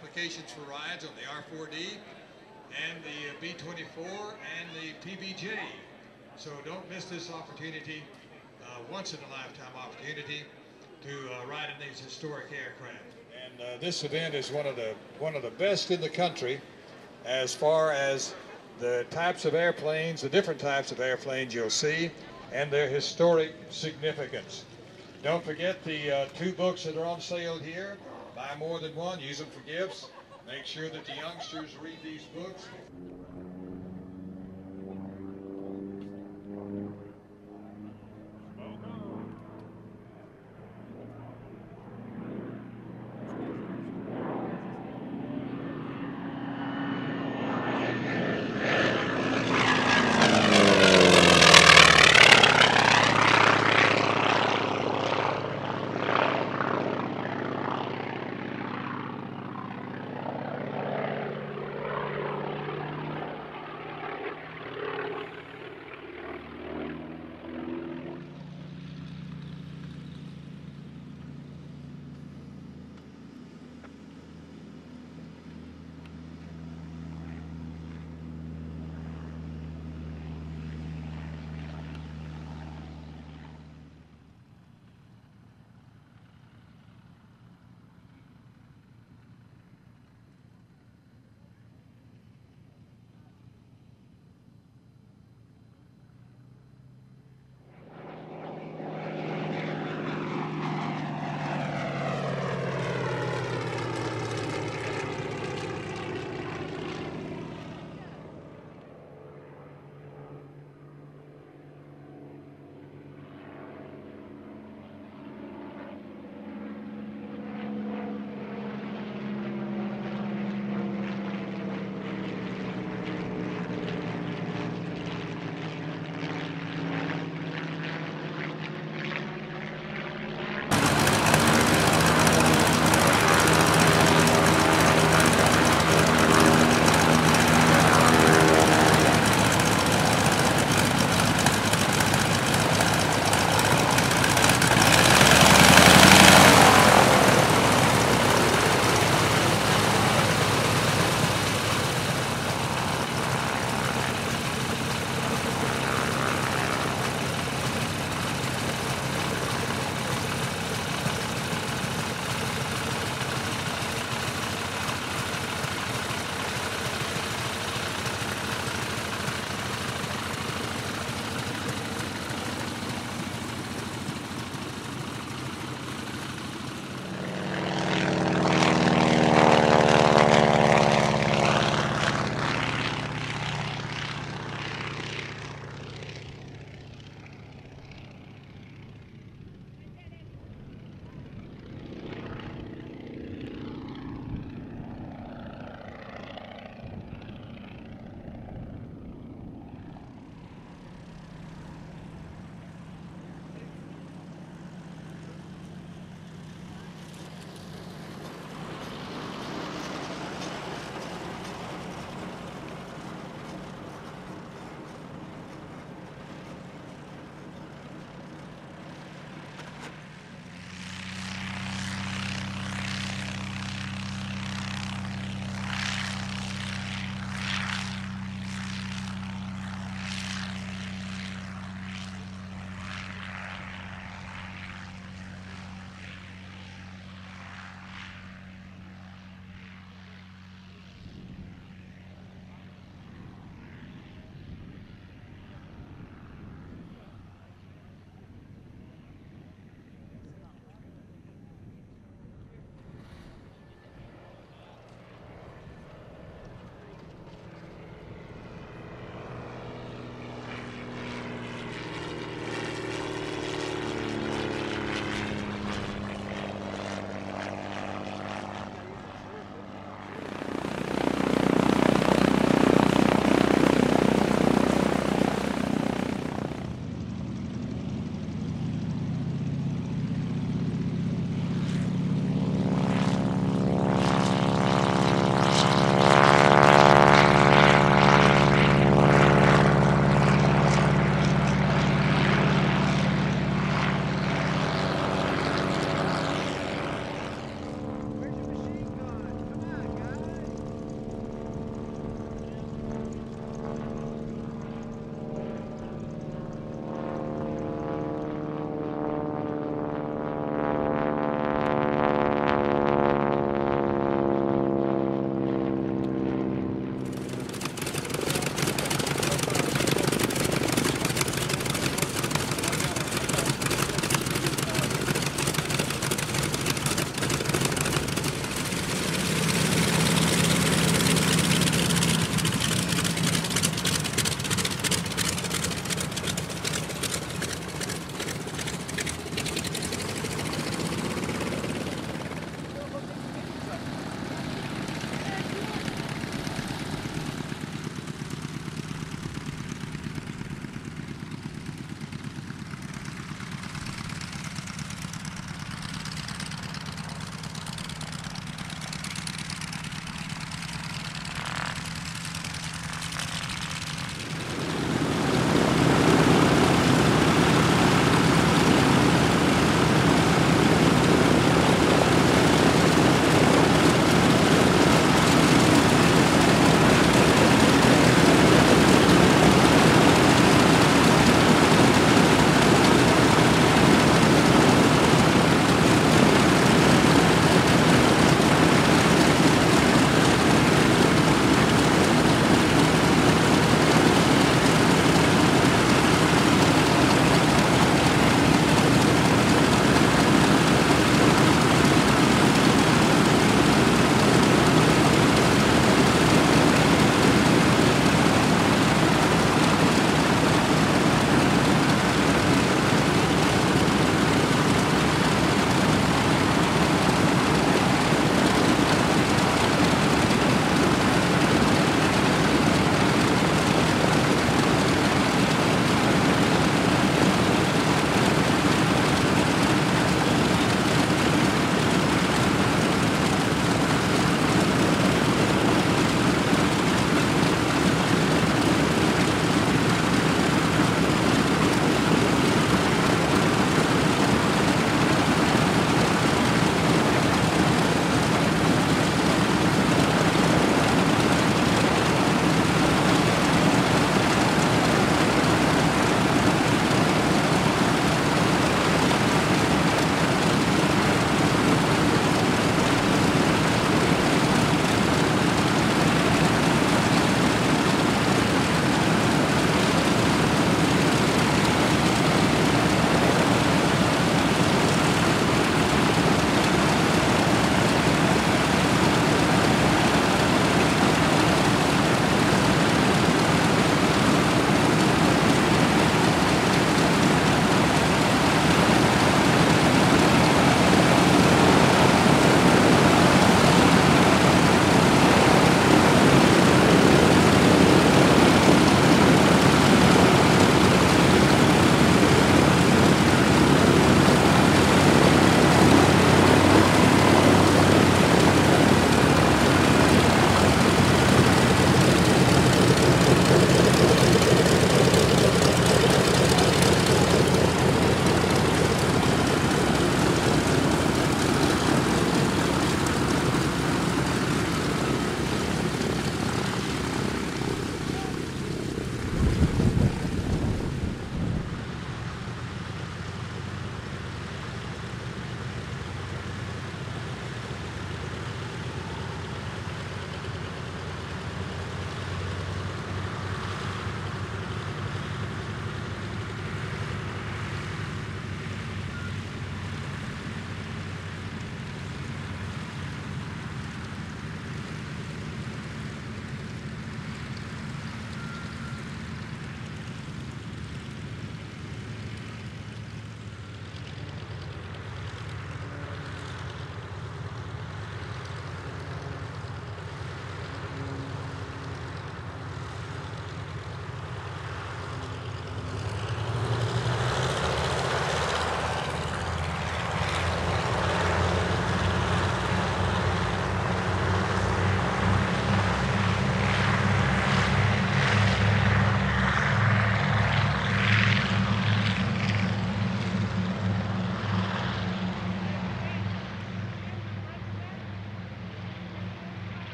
applications for rides on the R4D and the uh, B-24 and the PBJ. So don't miss this opportunity, uh, once in a lifetime opportunity to uh, ride in these historic aircraft. And uh, this event is one of the one of the best in the country as far as the types of airplanes, the different types of airplanes you'll see, and their historic significance. Don't forget the uh, two books that are on sale here. Buy more than one, use them for gifts. Make sure that the youngsters read these books.